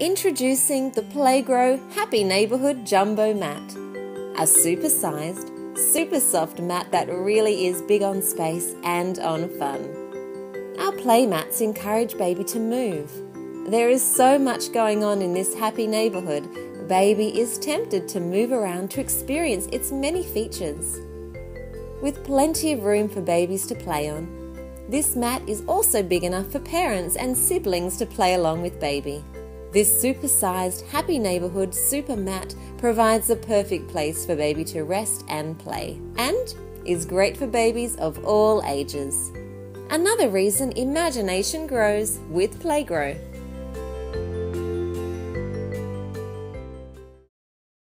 Introducing the Playgro Happy Neighborhood Jumbo Mat, a super-sized, super soft mat that really is big on space and on fun. Our play mats encourage baby to move. There is so much going on in this happy neighborhood, baby is tempted to move around to experience its many features. With plenty of room for babies to play on, this mat is also big enough for parents and siblings to play along with baby. This super-sized Happy Neighborhood Super Mat provides the perfect place for baby to rest and play, and is great for babies of all ages. Another reason imagination grows with Playgro.